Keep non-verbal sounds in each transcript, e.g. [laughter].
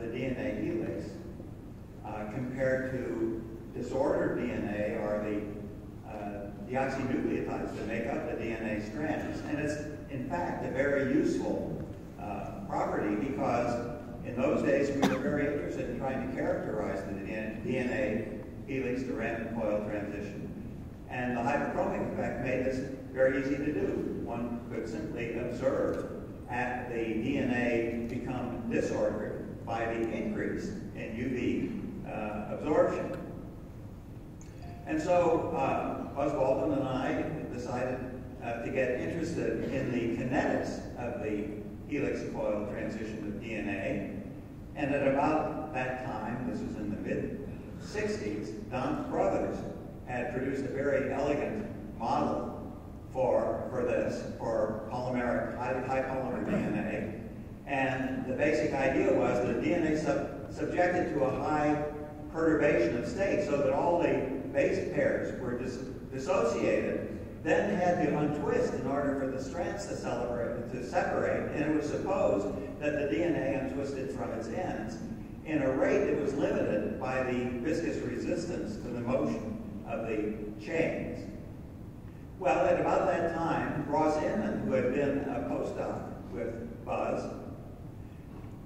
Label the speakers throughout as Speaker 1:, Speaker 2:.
Speaker 1: the DNA helix uh, compared to disordered DNA or the uh, deoxynucleotides that make up the DNA strands. And it's, in fact, a very useful uh, property because in those days we were very interested in trying to characterize the DNA helix to random coil transition. And the hyperchromic effect made this very easy to do. One could simply observe at the DNA become disordered by the increase in UV uh, absorption. And so uh, Baldwin and I decided uh, to get interested in the kinetics of the helix coil transition of DNA. And at about that time, this was in the mid 60s, Don Crothers had produced a very elegant model for, for this, for polymeric, high, high polymer DNA. And the basic idea was that DNA sub, subjected to a high perturbation of state so that all the base pairs were dis dissociated, then had to untwist in order for the strands to, to separate. And it was supposed that the DNA untwisted from its ends in a rate that was limited by the viscous resistance to the motion of the chains. Well, at about that time, Ross Inman, who had been a postdoc with Buzz,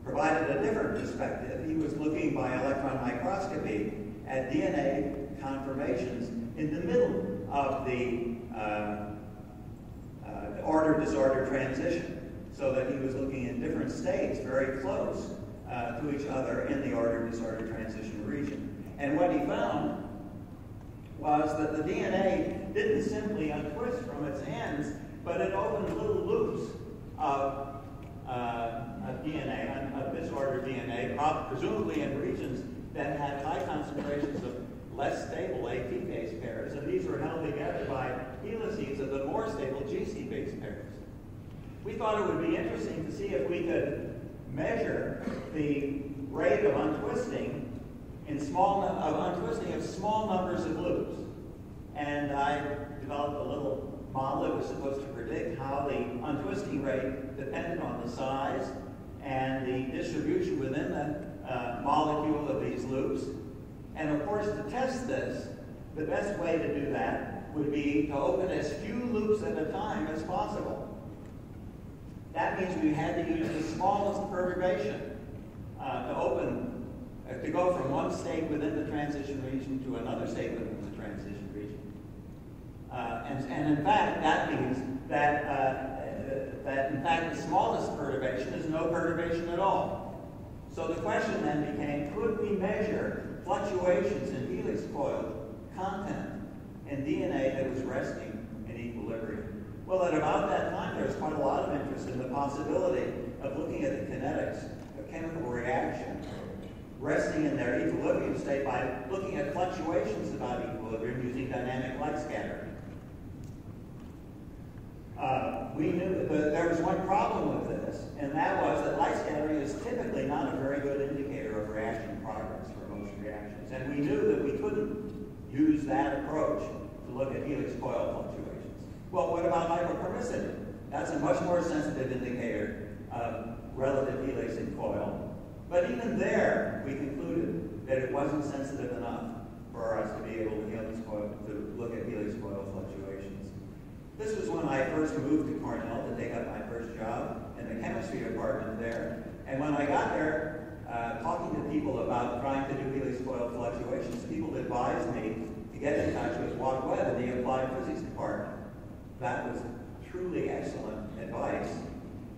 Speaker 1: provided a different perspective. He was looking by electron microscopy at DNA conformations in the middle of the uh, uh, order-disorder transition, so that he was looking in different states very close uh, to each other in the order-disorder transition region. And what he found was that the DNA didn't simply untwist from its ends, but it opened little loops of, uh, of DNA, of disordered DNA, presumably in regions that had high concentrations of less stable AT base pairs, and these were held together by helices of the more stable GC base pairs. We thought it would be interesting to see if we could measure the rate of untwisting in small of untwisting of small numbers of loops. And I developed a little model that was supposed to predict how the untwisting rate depended on the size and the distribution within the uh, molecule of these loops. And of course, to test this, the best way to do that would be to open as few loops at a time as possible. That means we had to use the smallest perturbation uh, to open to go from one state within the transition region to another state within the transition region. Uh, and, and in fact, that means that, uh, that in fact the smallest perturbation is no perturbation at all. So the question then became, could we measure fluctuations in helix coil content in DNA that was resting in equilibrium? Well, at about that time, there was quite a lot of interest in the possibility of looking at the kinetics of chemical reaction resting in their equilibrium state by looking at fluctuations about equilibrium using dynamic light scattering. Uh, we knew that there was one problem with this, and that was that light scattering is typically not a very good indicator of reaction progress for most reactions. And we knew that we couldn't use that approach to look at helix coil fluctuations. Well, what about hyperchromaticity? That's a much more sensitive indicator of relative helix in coil. But even there, we concluded that it wasn't sensitive enough for us to be able to, helix coil, to look at helix coil fluctuations. This was when I first moved to Cornell to take up my first job in the chemistry department there. And when I got there, uh, talking to people about trying to do helix coil fluctuations, people advised me to get in touch with Watt Webb in the applied physics department. That was truly excellent advice.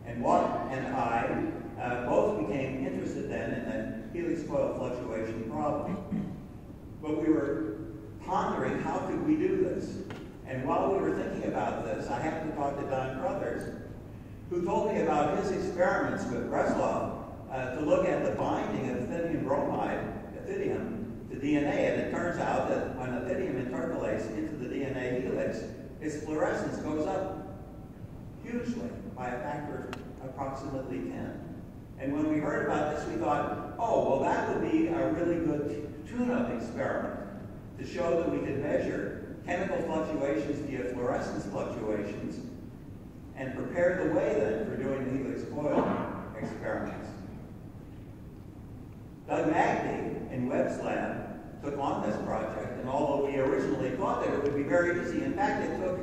Speaker 1: And Watt and I uh, both became interested then in the helix coil fluctuation problem. But we were pondering how could we do this? And while we were thinking about this, I happened to talk to Don Crothers, who told me about his experiments with Bresloff uh, to look at the binding of ethidium bromide, ethidium, to DNA. And it turns out that when ethidium intercalates into the DNA helix, its fluorescence goes up hugely by a factor of approximately 10. And when we heard about this, we thought, oh, well, that would be a really good tune-up experiment to show that we could measure chemical fluctuations via fluorescence fluctuations and prepare the way then for doing the helix coil experiments. Webb's lab took on this project, and although we originally thought that it would be very easy, in fact, it took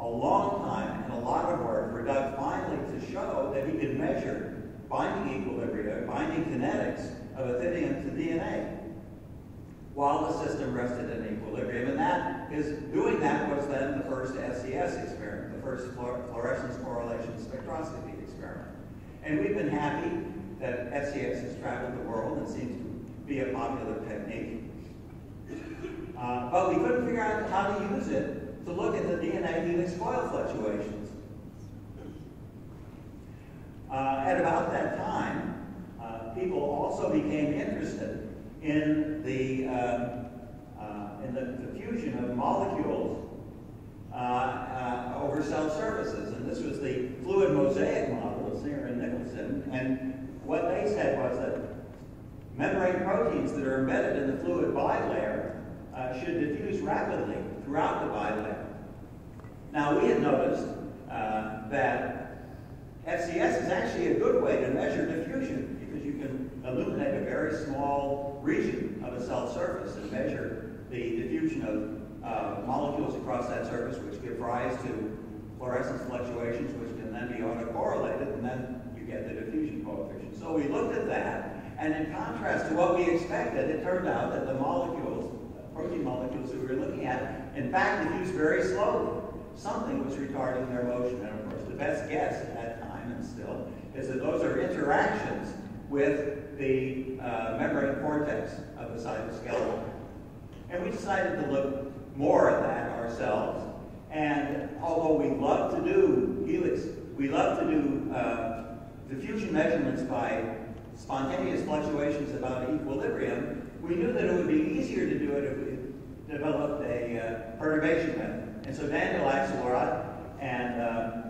Speaker 1: a long time and a lot of work for Doug finally to show that he could measure binding equilibria, binding kinetics of ethidium to DNA while the system rested in equilibrium. And that is doing that was then the first FCS experiment, the first fluorescence correlation spectroscopy experiment. And we've been happy that FCS has traveled the world and seems to be a popular technique. Uh, but we couldn't figure out how to use it to look at the DNA helix coil fluctuations. Uh, at about that time, uh, people also became interested in the, uh, uh, in the diffusion of molecules uh, over cell surfaces. And this was the fluid mosaic model of Singer and Nicolson. And what they said was that membrane proteins that are embedded in the fluid bilayer uh, should diffuse rapidly throughout the bilayer. Now, we had noticed uh, that FCS is actually a good way to measure diffusion because you can illuminate a very small region of a cell surface and measure the diffusion of uh, molecules across that surface, which give rise to fluorescence fluctuations, which can then be autocorrelated, and then you get the diffusion coefficient. So we looked at that, and in contrast to what we expected, it turned out that the molecules, protein molecules that we were looking at, in fact, diffused very slowly. Something was retarding their motion, and of course, the best guess at still, is that those are interactions with the uh, membrane cortex of the cytoskeleton. And we decided to look more at that ourselves. And although we love to do helix, we love to do uh, diffusion measurements by spontaneous fluctuations about equilibrium, we knew that it would be easier to do it if we developed a uh, perturbation method. And so Daniel Axelrod and uh,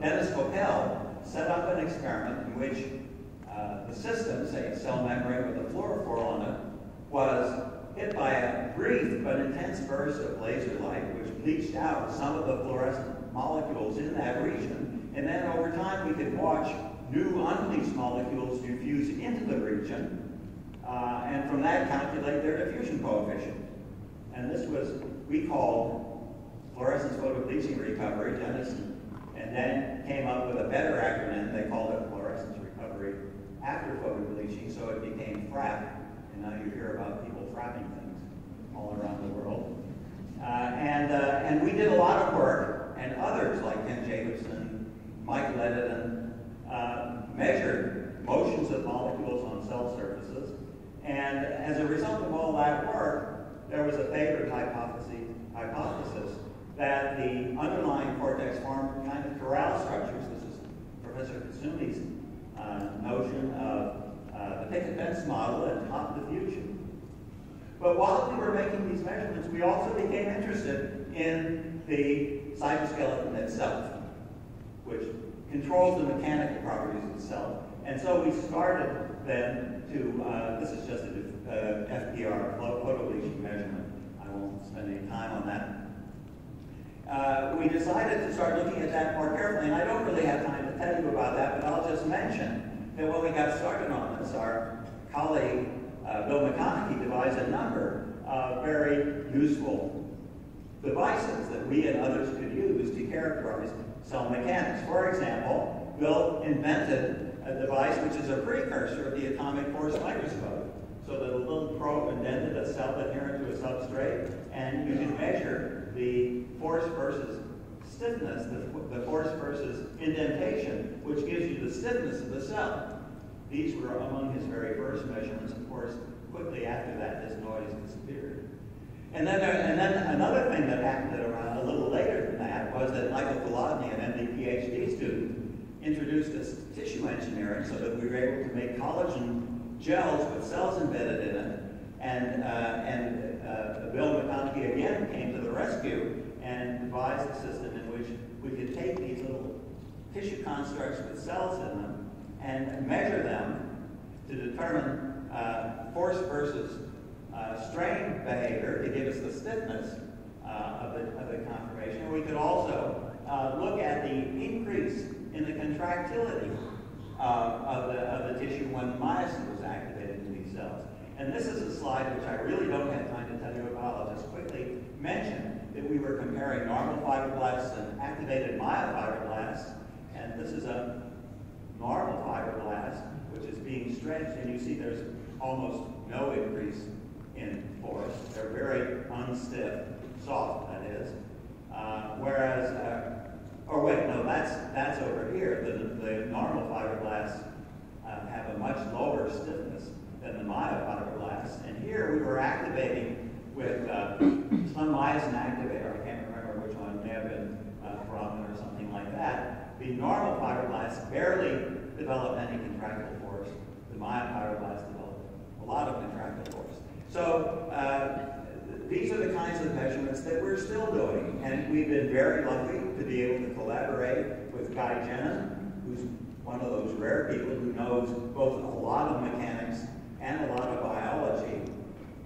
Speaker 1: Dennis Koppel set up an experiment in which uh, the system, say a cell membrane with a fluorophore on it, was hit by a brief but intense burst of laser light, which bleached out some of the fluorescent molecules in that region. And then over time, we could watch new unbleached molecules diffuse into the region, uh, and from that calculate their diffusion coefficient. And this was, we called fluorescence photobleaching recovery. Dennis and then came up with a better acronym. They called it fluorescence recovery after photobleaching, so it became FRAP. And now you hear about people frapping things all around the world. Uh, and, uh, and we did a lot of work, and others like Ken Jacobson, Mike Levitin, uh, measured motions of molecules on cell surfaces. And as a result of all that work, there was a favored hypothesis, hypothesis that the underlying cortex formed kind of corral structures. This is Professor Kusumi's uh, notion of uh, the picket fence model and hop diffusion. But while we were making these measurements, we also became interested in the cytoskeleton itself, which controls the mechanical properties of the cell. And so we started then to, uh, this is just a uh, FPR, photobleaching measurement. I won't spend any time on that. Uh, we decided to start looking at that more carefully, and I don't really have time to tell you about that, but I'll just mention that when we got started on this, our colleague uh, Bill McConnaughey devised a number of very useful devices that we and others could use to characterize cell mechanics. For example, Bill invented a device which is a precursor of the atomic force microscope. So that a little probe indented a cell adherent to a substrate, and you can measure the force versus stiffness, the, the force versus indentation, which gives you the stiffness of the cell. These were among his very first measurements. Of course, quickly after that, this noise disappeared. And then, there, and then another thing that happened around a little later than that was that Michael Kolodney, an MD PhD student, introduced this tissue engineering so that we were able to make collagen gels with cells embedded in it. And, uh, and uh, Bill McConnaughey again came to the rescue and devised a system in which we could take these little tissue constructs with cells in them and measure them to determine uh, force versus uh, strain behavior to give us the stiffness uh, of, the, of the conformation. We could also uh, look at the increase in the contractility uh, of, the, of the tissue when myosin was activated in these cells. And this is a slide which I really don't have I'll just quickly mentioned that we were comparing normal fibroblasts and activated myofibroblasts. And this is a normal fibroblast, which is being stretched, and you see there's almost no increase in force. They're very unstiff, soft, that is. Uh, whereas, uh, or wait, no, that's, that's over here. The, the normal fibroblasts uh, have a much lower stiffness than the myofibroblasts. And here we were activating with uh, some myosin activator. I can't remember which one, have been uh, or something like that. The normal fibroblasts barely develop any contractile force. The myofibroblasts develop a lot of contractile force. So uh, these are the kinds of measurements that we're still doing. And we've been very lucky to be able to collaborate with Guy Genin, who's one of those rare people who knows both a lot of mechanics and a lot of biology.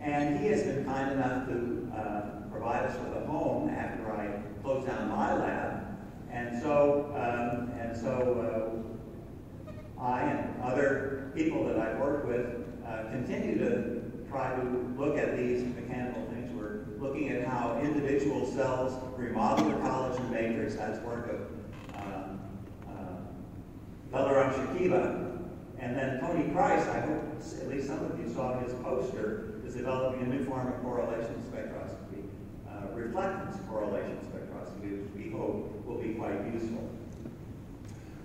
Speaker 1: And he has been kind enough to uh, provide us with a home after I closed down my lab. And so, um, and so uh, I and other people that I've worked with uh, continue to try to look at these mechanical things. We're looking at how individual cells remodel the collagen matrix. That's work of um, uh, Shakiba. And then Tony Price, I hope at least some of you saw his poster, is developing a new form of correlation spectroscopy, uh, reflectance correlation spectroscopy, which we hope will be quite useful.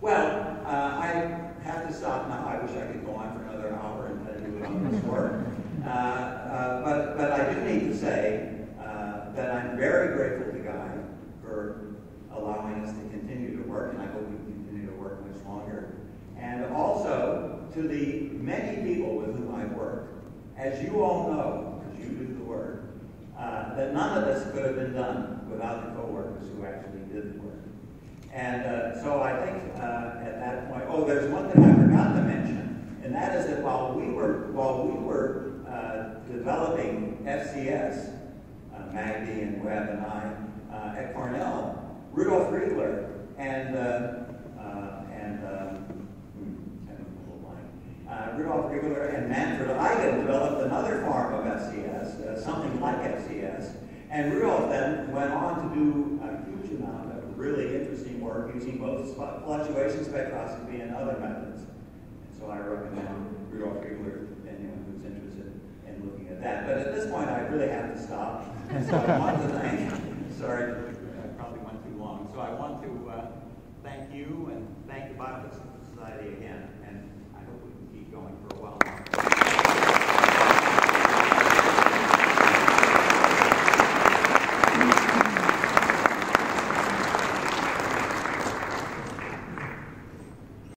Speaker 1: Well, uh, I have to stop now. I wish I could go on for another hour and tell you about this work. Uh, uh, but, but I do need to say uh, that I'm very grateful to Guy for allowing us to continue to work, and I hope we can continue to work much longer. And also to the many people with whom I work, as you all know, because you do the work, uh, that none of this could have been done without the co-workers who actually did the work. And uh, so I think uh, at that point, oh, there's one thing I forgot to mention, and that is that while we were while we were uh, developing FCS, uh, Magde and Webb and I uh, at Cornell, Rudolf Riedler and uh, Rudolf Rigler and Manfred Eigen developed another form of FCS, uh, something like FCS. And Rudolf then went on to do a huge amount of really interesting work using both fluctuation spectroscopy and other methods. And so I recommend Rudolf Rigler to anyone who's interested in looking at that. But at this point, I really have to stop. so I want to thank, [laughs] sorry, I probably went too long. So I want to uh, thank you and thank the Biophysical Society again.